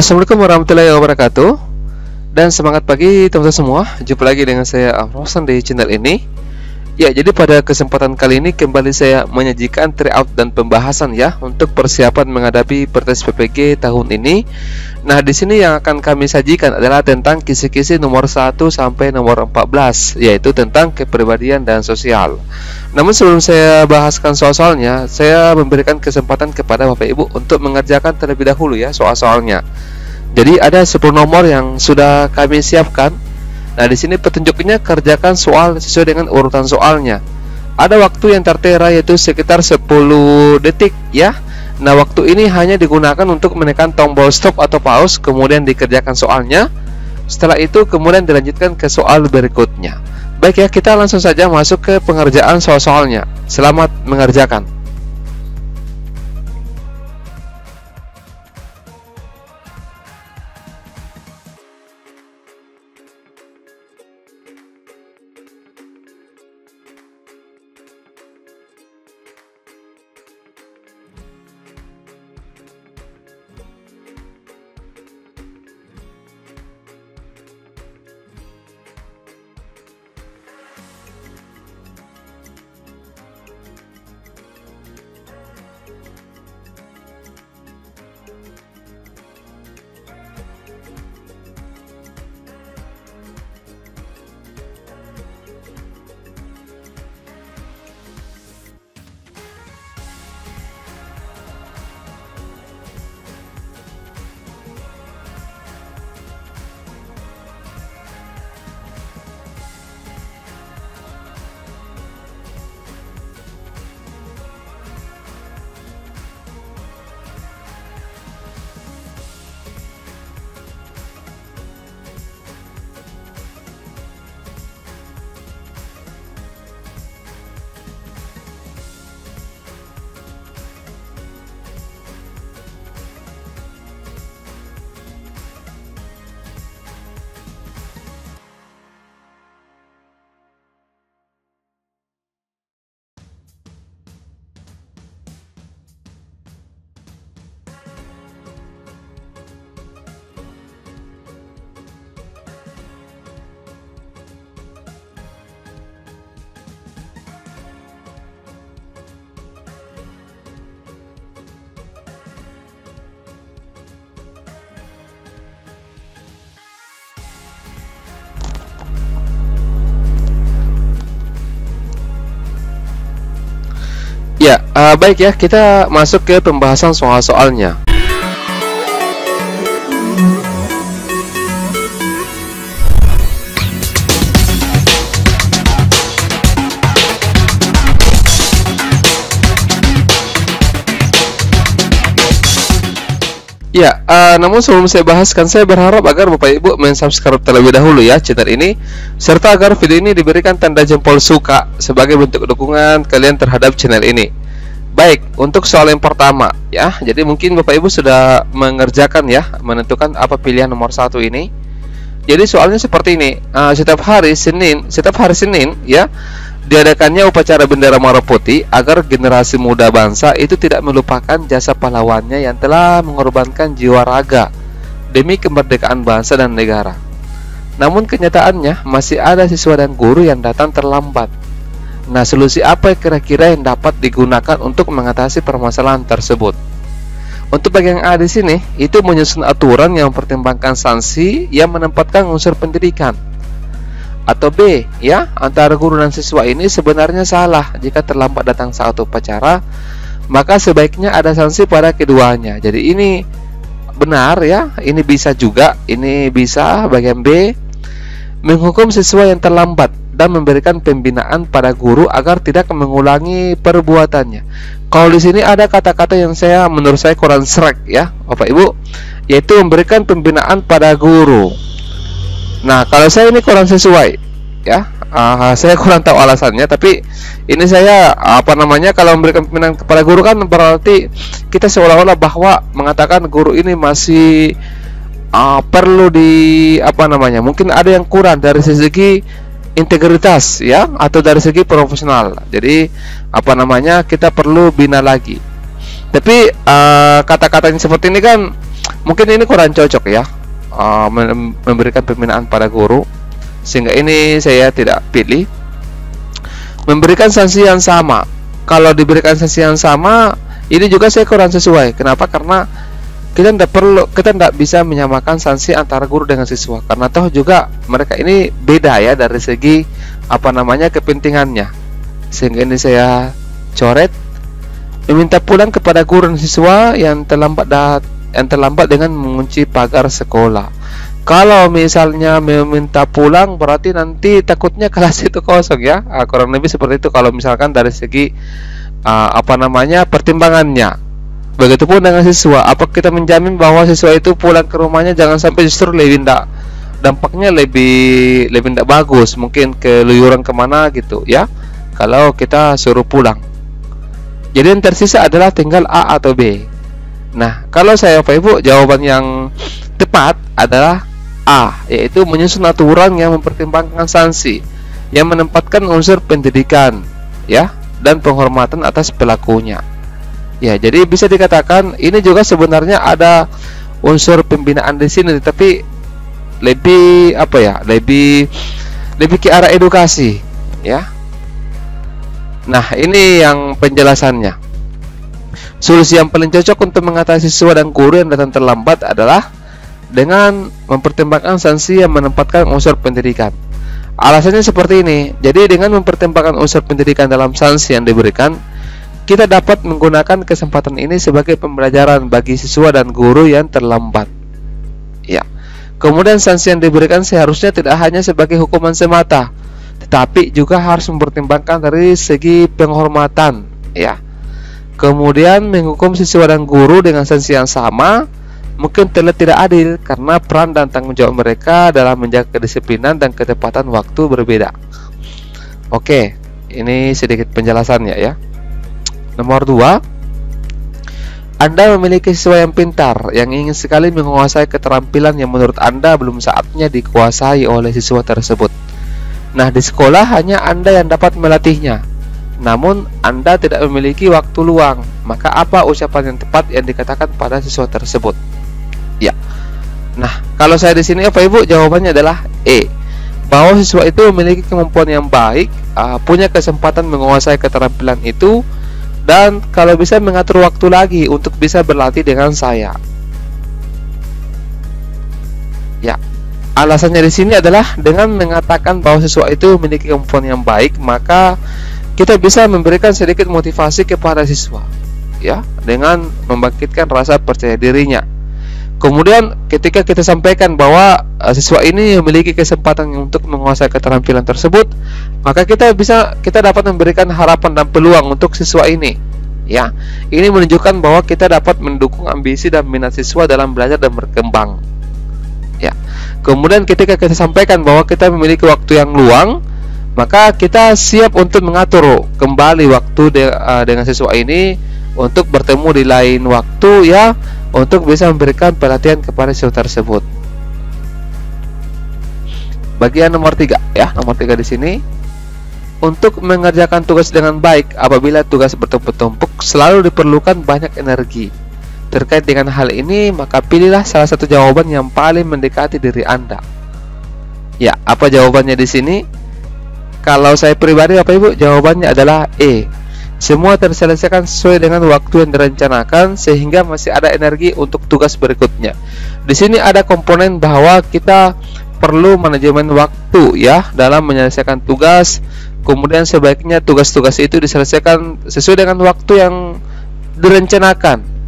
Assalamualaikum warahmatullahi wabarakatuh. Dan semangat pagi teman-teman semua. Jumpa lagi dengan saya Afrosan di channel ini Ya jadi pada kesempatan kali ini Kembali saya menyajikan tryout dan pembahasan ya Untuk persiapan menghadapi pertes PPG tahun ini Nah di sini yang akan kami sajikan adalah tentang kisi-kisi nomor 1 sampai nomor 14 Yaitu tentang kepribadian dan sosial namun sebelum saya bahaskan soal-soalnya, saya memberikan kesempatan kepada Bapak Ibu untuk mengerjakan terlebih dahulu ya soal-soalnya. Jadi ada 10 nomor yang sudah kami siapkan. Nah, di sini petunjuknya kerjakan soal sesuai dengan urutan soalnya. Ada waktu yang tertera yaitu sekitar 10 detik ya. Nah, waktu ini hanya digunakan untuk menekan tombol stop atau pause kemudian dikerjakan soalnya. Setelah itu kemudian dilanjutkan ke soal berikutnya. Baik ya, kita langsung saja masuk ke pengerjaan soal-soalnya. Selamat mengerjakan. Ya, uh, baik ya, kita masuk ke pembahasan soal-soalnya. Ya, uh, namun sebelum saya bahaskan, saya berharap agar Bapak Ibu mensubscribe terlebih dahulu ya channel ini, serta agar video ini diberikan tanda jempol suka sebagai bentuk dukungan kalian terhadap channel ini. Baik, untuk soal yang pertama ya, jadi mungkin Bapak Ibu sudah mengerjakan ya, menentukan apa pilihan nomor satu ini. Jadi soalnya seperti ini, uh, setiap hari Senin, setiap hari Senin ya, diadakannya upacara bendera merah putih agar generasi muda bangsa itu tidak melupakan jasa pahlawannya yang telah mengorbankan jiwa raga demi kemerdekaan bangsa dan negara. Namun kenyataannya masih ada siswa dan guru yang datang terlambat. Nah, solusi apa kira-kira yang dapat digunakan untuk mengatasi permasalahan tersebut? Untuk bagian A di sini, itu menyusun aturan yang mempertimbangkan sanksi yang menempatkan unsur pendidikan. Atau B ya antara guru dan siswa ini sebenarnya salah. Jika terlambat datang saat upacara maka sebaiknya ada sanksi pada keduanya. Jadi ini benar ya. Ini bisa juga ini bisa. Bagian B menghukum siswa yang terlambat dan memberikan pembinaan pada guru agar tidak mengulangi perbuatannya. Kalau di sini ada kata-kata yang saya menurut saya kurang serak ya, Bapak Ibu, yaitu memberikan pembinaan pada guru. Nah, kalau saya ini kurang sesuai, ya, uh, saya kurang tahu alasannya. Tapi ini saya apa namanya kalau memberikan pembinaan kepada guru kan berarti kita seolah-olah bahwa mengatakan guru ini masih uh, perlu di apa namanya? Mungkin ada yang kurang dari segi integritas, ya, atau dari segi profesional. Jadi apa namanya? Kita perlu bina lagi. Tapi uh, kata-kata yang seperti ini kan mungkin ini kurang cocok ya uh, memberikan pembinaan pada guru sehingga ini saya tidak pilih memberikan sanksi yang sama kalau diberikan sanksi yang sama ini juga saya kurang sesuai kenapa karena kita tidak perlu kita tidak bisa menyamakan sanksi antara guru dengan siswa. Karena toh juga mereka ini beda ya dari segi apa namanya kepentingannya. Sehingga ini saya coret meminta pulang kepada guru dan siswa yang terlambat dat yang terlambat dengan mengunci pagar sekolah. Kalau misalnya meminta pulang berarti nanti takutnya kelas itu kosong ya. Uh, kurang lebih seperti itu kalau misalkan dari segi uh, apa namanya pertimbangannya begitupun dengan siswa. Apa kita menjamin bahwa siswa itu pulang ke rumahnya jangan sampai justru lebih tidak dampaknya lebih lebih tidak bagus. Mungkin keluyuran ke mana gitu ya. Kalau kita suruh pulang. Jadi yang tersisa adalah tinggal A atau B. Nah kalau saya Bapak Ibu jawaban yang tepat adalah A, yaitu menyusun aturan yang mempertimbangkan sanksi yang menempatkan unsur pendidikan, ya, dan penghormatan atas pelakunya. Ya, jadi bisa dikatakan ini juga sebenarnya ada unsur pembinaan di sini, tapi lebih apa ya? Lebih lebih ke arah edukasi, ya. Nah, ini yang penjelasannya. Solusi yang paling cocok untuk mengatasi siswa dan guru yang datang terlambat adalah dengan mempertimbangkan sanksi yang menempatkan unsur pendidikan. Alasannya seperti ini. Jadi dengan mempertimbangkan unsur pendidikan dalam sanksi yang diberikan, kita dapat menggunakan kesempatan ini sebagai pembelajaran bagi siswa dan guru yang terlambat. Ya. Kemudian sanksi yang diberikan seharusnya tidak hanya sebagai hukuman semata, tetapi juga harus mempertimbangkan dari segi penghormatan, ya. Kemudian menghukum siswa dan guru dengan sanksi yang sama mungkin terlihat tidak adil karena peran dan tanggung jawab mereka dalam menjaga kedisiplinan dan ketepatan waktu berbeda. Oke, ini sedikit penjelasannya ya. Nomor 2, Anda memiliki siswa yang pintar yang ingin sekali menguasai keterampilan yang menurut Anda belum saatnya dikuasai oleh siswa tersebut. Nah, di sekolah hanya Anda yang dapat melatihnya. Namun, Anda tidak memiliki waktu luang. Maka apa ucapan yang tepat yang dikatakan pada siswa tersebut? Ya. Nah, kalau saya di sini Bapak Ibu jawabannya adalah E. Bahwa siswa itu memiliki kemampuan yang baik, uh, punya kesempatan menguasai keterampilan itu dan kalau bisa mengatur waktu lagi untuk bisa berlatih dengan saya. Ya. Alasannya di sini adalah dengan mengatakan bahwa siswa itu memiliki kemampuan yang baik, maka kita bisa memberikan sedikit motivasi kepada siswa ya dengan membangkitkan rasa percaya dirinya Kemudian ketika kita sampaikan bahwa uh, siswa ini memiliki kesempatan untuk menguasai keterampilan tersebut, maka kita bisa kita dapat memberikan harapan dan peluang untuk siswa ini. Ya, ini menunjukkan bahwa kita dapat mendukung ambisi dan minat siswa dalam belajar dan berkembang. Ya. Kemudian ketika kita sampaikan bahwa kita memiliki waktu yang luang, maka kita siap untuk mengatur kembali waktu de, uh, dengan siswa ini untuk bertemu di lain waktu ya untuk bisa memberikan pelatihan kepada siswa tersebut. Bagian nomor tiga ya, nomor tiga di sini untuk mengerjakan tugas dengan baik apabila tugas bertumpuk-tumpuk selalu diperlukan banyak energi. Terkait dengan hal ini, maka pilihlah salah satu jawaban yang paling mendekati diri Anda. Ya, apa jawabannya di sini? Kalau saya pribadi apa Ibu? Jawabannya adalah E. Semua terselesaikan sesuai dengan waktu yang direncanakan sehingga masih ada energi untuk tugas berikutnya. Di sini ada komponen bahwa kita perlu manajemen waktu ya dalam menyelesaikan tugas. Kemudian sebaiknya tugas-tugas itu diselesaikan sesuai dengan waktu yang direncanakan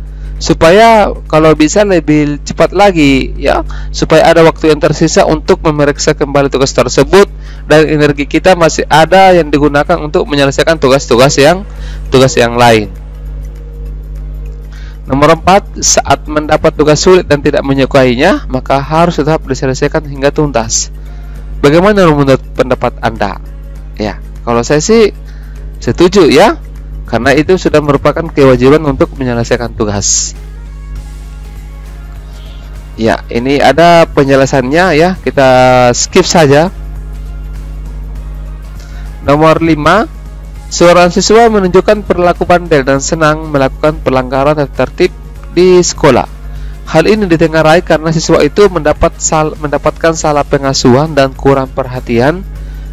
supaya kalau bisa lebih cepat lagi ya supaya ada waktu yang tersisa untuk memeriksa kembali tugas tersebut dan energi kita masih ada yang digunakan untuk menyelesaikan tugas-tugas yang tugas yang lain. Nomor 4, saat mendapat tugas sulit dan tidak menyukainya, maka harus tetap diselesaikan hingga tuntas. Bagaimana menurut pendapat Anda? Ya, kalau saya sih setuju ya, karena itu sudah merupakan kewajiban untuk menyelesaikan tugas. Ya, ini ada penjelasannya ya, kita skip saja. Nomor 5 Seorang siswa menunjukkan perilaku bandel dan senang melakukan pelanggaran tertib di sekolah Hal ini ditengarai karena siswa itu mendapat sal mendapatkan salah pengasuhan dan kurang perhatian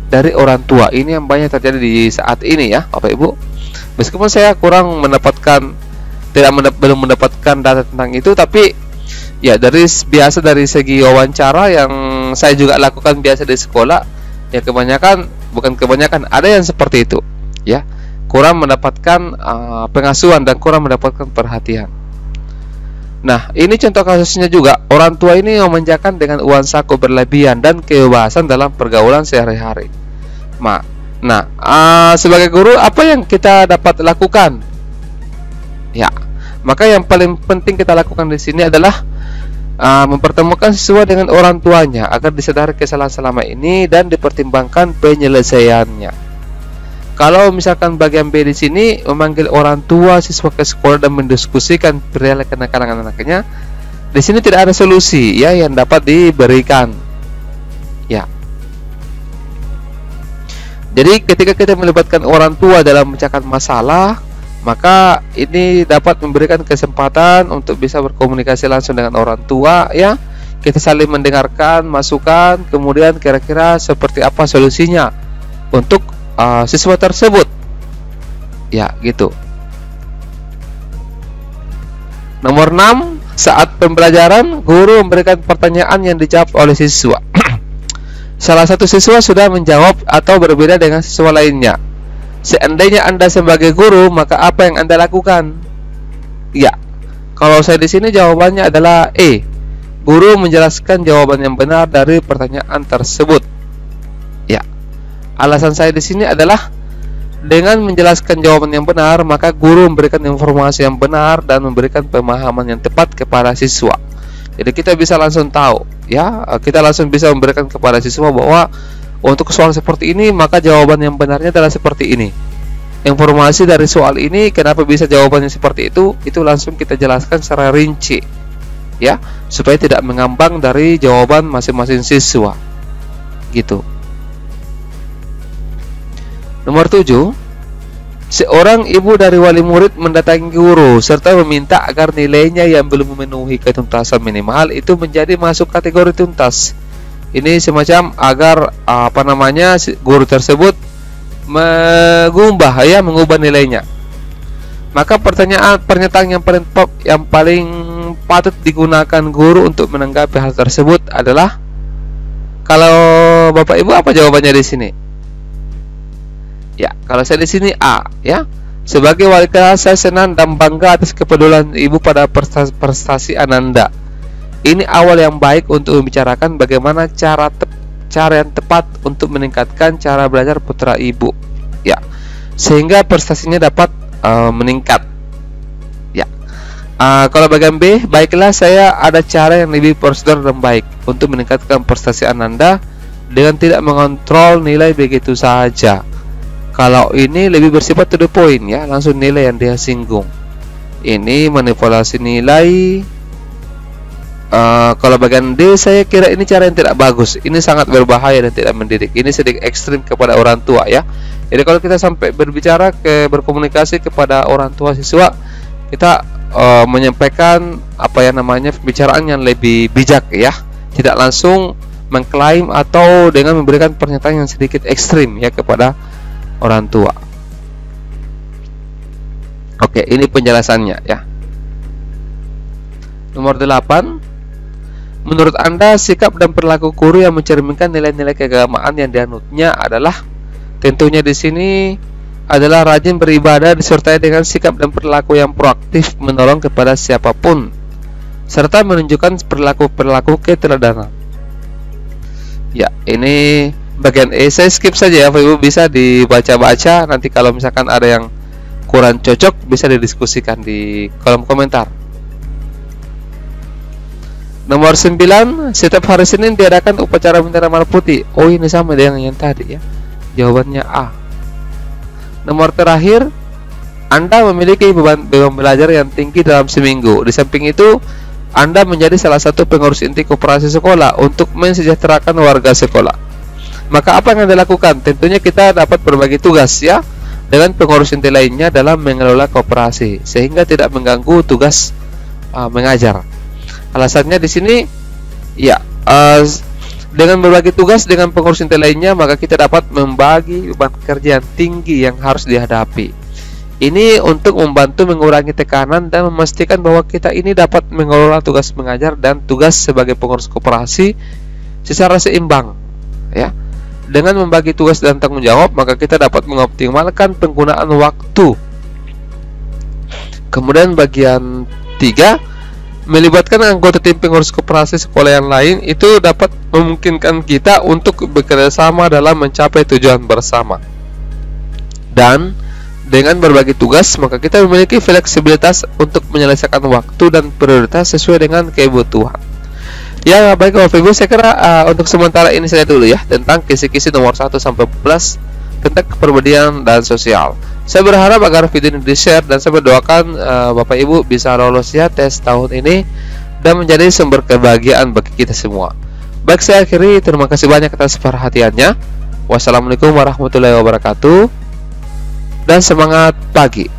dari orang tua. Ini yang banyak terjadi di saat ini ya, Bapak Ibu. Meskipun saya kurang mendapatkan tidak mendap belum mendapatkan data tentang itu, tapi ya dari biasa dari segi wawancara yang saya juga lakukan biasa di sekolah, ya kebanyakan bukan kebanyakan ada yang seperti itu, ya kurang mendapatkan uh, pengasuhan dan kurang mendapatkan perhatian. Nah, ini contoh kasusnya juga. Orang tua ini memanjakan dengan uang saku berlebihan dan kebebasan dalam pergaulan sehari-hari. Ma, nah, uh, sebagai guru apa yang kita dapat lakukan? Ya, maka yang paling penting kita lakukan di sini adalah uh, mempertemukan siswa dengan orang tuanya agar disadari kesalahan selama ini dan dipertimbangkan penyelesaiannya. Kalau misalkan bagian B di sini memanggil orang tua siswa ke sekolah dan mendiskusikan perilaku kenakalan anaknya, di sini tidak ada solusi ya yang dapat diberikan. Jadi ketika kita melibatkan orang tua dalam memecahkan masalah, maka ini dapat memberikan kesempatan untuk bisa berkomunikasi langsung dengan orang tua ya. Kita saling mendengarkan masukan, kemudian kira-kira seperti apa solusinya untuk uh, siswa tersebut. Ya gitu. Nomor 6 saat pembelajaran guru memberikan pertanyaan yang dijawab oleh siswa salah satu siswa sudah menjawab atau berbeda dengan siswa lainnya. Seandainya anda sebagai guru maka apa yang anda lakukan? Ya kalau saya di sini jawabannya adalah E guru menjelaskan jawaban yang benar dari pertanyaan tersebut. Alasan saya di sini adalah dengan menjelaskan jawaban yang benar, maka guru memberikan informasi yang benar dan memberikan pemahaman yang tepat kepada siswa. Jadi kita bisa langsung tahu, ya, kita langsung bisa memberikan kepada siswa bahwa untuk soal seperti ini, maka jawaban yang benarnya adalah seperti ini. Informasi dari soal ini, kenapa bisa jawabannya seperti itu, itu langsung kita jelaskan secara rinci, ya, supaya tidak mengambang dari jawaban masing-masing siswa, gitu. Nomor 7 Seorang ibu dari wali murid mendatangi guru serta meminta agar nilainya yang belum memenuhi ketuntasan minimal itu menjadi masuk kategori tuntas. Ini semacam agar apa namanya guru tersebut mengubah ya mengubah nilainya. Maka pertanyaan pernyataan yang paling pop, yang paling patut digunakan guru untuk menanggapi hal tersebut adalah kalau Bapak Ibu apa jawabannya di sini? Ya, kalau saya di sini A, ya. Sebagai wali kelas saya senang dan bangga atas kepedulian ibu pada prestasi, Ananda. Ini awal yang baik untuk membicarakan bagaimana cara cara yang tepat untuk meningkatkan cara belajar putra ibu. Ya, sehingga prestasinya dapat uh, meningkat. Ya, uh, kalau bagian B, baiklah saya ada cara yang lebih prosedur dan baik untuk meningkatkan prestasi Ananda dengan tidak mengontrol nilai begitu saja kalau ini lebih bersifat to the point ya. Langsung nilai yang dia singgung. Ini manipulasi nilai uh, kalau bagian D saya kira ini cara yang tidak bagus. Ini sangat berbahaya dan tidak mendidik. Ini sedikit ekstrim kepada orang tua ya. Jadi kalau kita sampai berbicara ke berkomunikasi kepada orang tua siswa kita uh, menyampaikan apa yang namanya pembicaraan yang lebih bijak ya. Tidak langsung mengklaim atau dengan memberikan pernyataan yang sedikit ekstrim ya kepada orang tua. Oke, ini penjelasannya ya. Nomor 8. Menurut Anda, sikap dan perilaku guru yang mencerminkan nilai-nilai keagamaan yang dianutnya adalah tentunya di sini adalah rajin beribadah disertai dengan sikap dan perilaku yang proaktif menolong kepada siapa pun serta menunjukkan perilaku-perilaku keteladanan. Ya, ini bagian E saya skip saja ya Bapak Ibu. Bisa dibaca-baca. Nanti kalau misalkan ada yang kurang cocok bisa didiskusikan di kolom komentar. Nomor 9 setiap hari Senin diadakan upacara merah putih. Oh ini sama dengan yang tadi ya. Jawabannya A. Nomor terakhir anda memiliki beban, beban belajar yang tinggi dalam seminggu. Di samping itu, Anda menjadi salah satu pengurus inti koperasi sekolah untuk mensejahterakan warga sekolah. Maka apa yang Anda lakukan? Tentunya kita dapat berbagi tugas ya dengan pengurus inti lainnya dalam mengelola kooperasi sehingga tidak mengganggu tugas uh, mengajar. Alasannya di sini ya uh, dengan berbagi tugas dengan pengurus inti lainnya maka kita dapat membagi beban kerja yang tinggi yang harus dihadapi. Ini untuk membantu mengurangi tekanan dan memastikan bahwa kita ini dapat mengelola tugas mengajar dan tugas sebagai pengurus koperasi secara seimbang. Ya. Dengan membagi tugas dan tanggung jawab, maka kita dapat mengoptimalkan penggunaan waktu. Kemudian bagian 3 melibatkan anggota tim pengurus koperasi sekolah yang lain itu dapat memungkinkan kita untuk bekerja sama dalam mencapai tujuan bersama. Dan dengan berbagi tugas, maka kita memiliki fleksibilitas untuk menyelesaikan waktu dan prioritas sesuai dengan kebutuhan. Ya, baik Bapak Ibu, saya kira uh, untuk sementara ini saya dulu ya tentang kisi-kisi nomor 1 sampai 14 tentang kepribadian dan sosial. Saya berharap agar video ini di-share dan saya berdoakan uh, Bapak Ibu bisa lolos ya tes tahun ini dan menjadi sumber kebahagiaan bagi kita semua. Baik, saya akhiri. Terima kasih banyak atas perhatiannya. Wassalamualaikum warahmatullahi wabarakatuh dan semangat pagi.